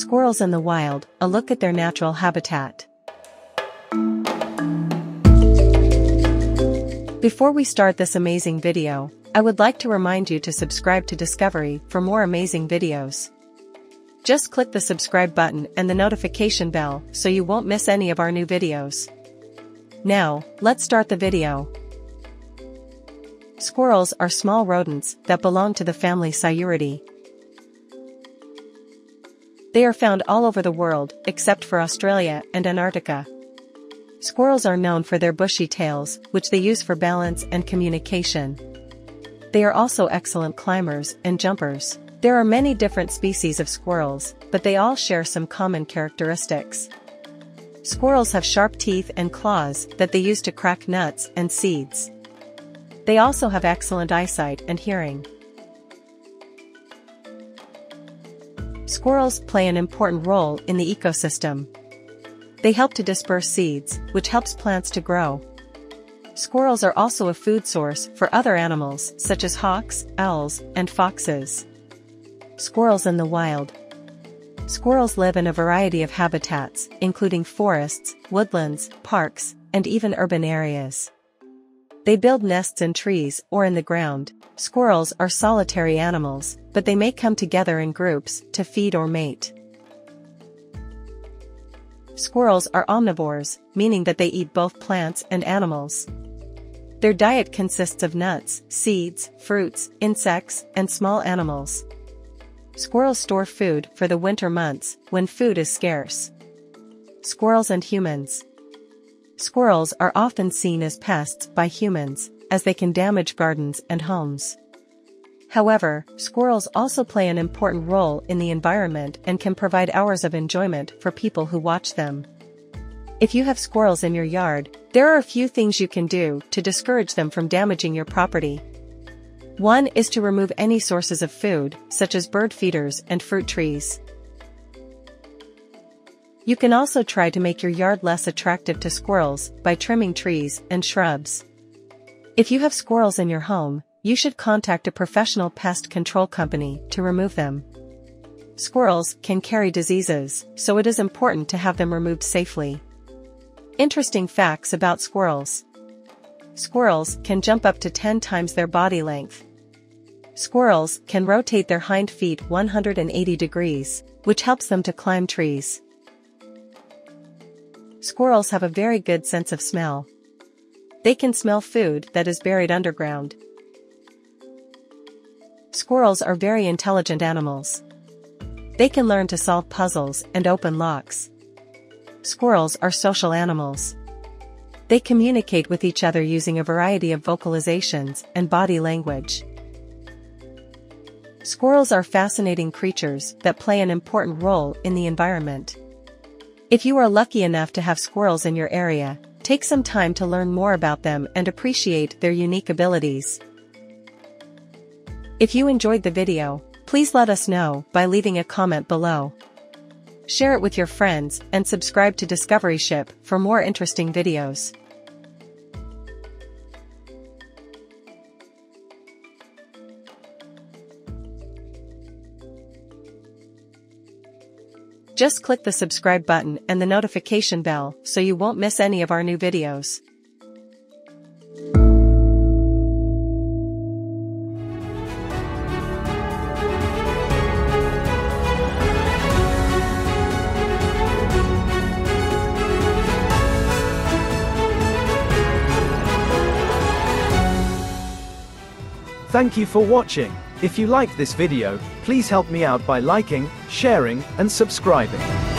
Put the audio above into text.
Squirrels in the wild, a look at their natural habitat. Before we start this amazing video, I would like to remind you to subscribe to Discovery for more amazing videos. Just click the subscribe button and the notification bell so you won't miss any of our new videos. Now, let's start the video. Squirrels are small rodents that belong to the family Sciuridae. They are found all over the world, except for Australia and Antarctica. Squirrels are known for their bushy tails, which they use for balance and communication. They are also excellent climbers and jumpers. There are many different species of squirrels, but they all share some common characteristics. Squirrels have sharp teeth and claws that they use to crack nuts and seeds. They also have excellent eyesight and hearing. Squirrels play an important role in the ecosystem. They help to disperse seeds, which helps plants to grow. Squirrels are also a food source for other animals such as hawks, owls, and foxes. Squirrels in the wild. Squirrels live in a variety of habitats, including forests, woodlands, parks, and even urban areas. They build nests in trees or in the ground. Squirrels are solitary animals, but they may come together in groups to feed or mate. Squirrels are omnivores, meaning that they eat both plants and animals. Their diet consists of nuts, seeds, fruits, insects, and small animals. Squirrels store food for the winter months, when food is scarce. Squirrels and humans. Squirrels are often seen as pests by humans, as they can damage gardens and homes. However, squirrels also play an important role in the environment and can provide hours of enjoyment for people who watch them. If you have squirrels in your yard, there are a few things you can do to discourage them from damaging your property. One is to remove any sources of food, such as bird feeders and fruit trees. You can also try to make your yard less attractive to squirrels by trimming trees and shrubs. If you have squirrels in your home, you should contact a professional pest control company to remove them. Squirrels can carry diseases, so it is important to have them removed safely. Interesting facts about squirrels. Squirrels can jump up to 10 times their body length. Squirrels can rotate their hind feet 180 degrees, which helps them to climb trees. Squirrels have a very good sense of smell. They can smell food that is buried underground. Squirrels are very intelligent animals. They can learn to solve puzzles and open locks. Squirrels are social animals. They communicate with each other using a variety of vocalizations and body language. Squirrels are fascinating creatures that play an important role in the environment. If you are lucky enough to have squirrels in your area, take some time to learn more about them and appreciate their unique abilities. If you enjoyed the video, please let us know by leaving a comment below. Share it with your friends and subscribe to Discovery Ship for more interesting videos. Just click the subscribe button and the notification bell so you won't miss any of our new videos. Thank you for watching. If you liked this video, please help me out by liking, sharing, and subscribing.